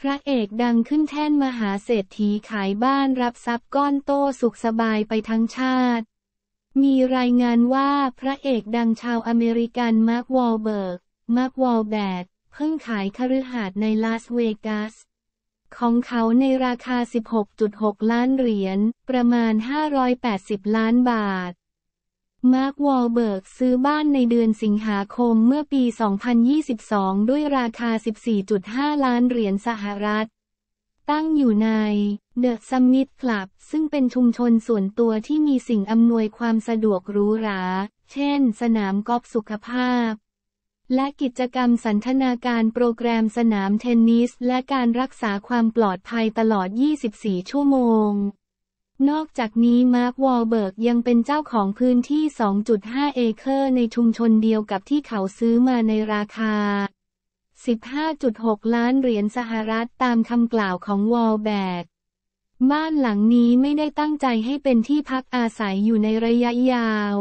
พระเอกดังขึ้นแท่นมหาเศรษฐีขายบ้านรับทรัพย์ก้อนโตสุขสบายไปทั้งชาติ มีรายงานว่าพระเอกดังชาวอเมริกันมาร์ควอลเบิร์ก มาร์ควอลเบิร์กเพิ่งขายคฤหาสน์ในลาสเวกัส ของเขาในราคา 16.6 ล้านเหรียญ ประมาณ 580 ล้านบาท มาร์ควอลเบิร์กซื้อบ้านในเดือนสิงหาคมเมื่อปี 2022 ด้วยราคา 14.5 ล้านเหรียญสหรัฐ ตั้งอยู่ใน The Summit Club ซึ่งเป็นชุมชนส่วนตัวที่มีสิ่งอำนวยความสะดวกหรูหรา เช่น สนามกอล์ฟสุขภาพ และกิจกรรมสันทนาการโปรแกรมสนามเทนนิส และการรักษาความปลอดภัยตลอด 24 ชั่วโมง นอกจากนี้มาร์ควอลเบิร์กยังเป็นเจ้าของพื้นที่ 2.5 เอเคอร์ในชุมชนเดียวกับที่เขาซื้อมาในราคา 15.6 ล้านเหรียญสหรัฐตามคำกล่าวของวอลแบกบ้านหลังนี้ไม่ได้ตั้งใจให้เป็นที่พักอาศัยอยู่ในระยะยาว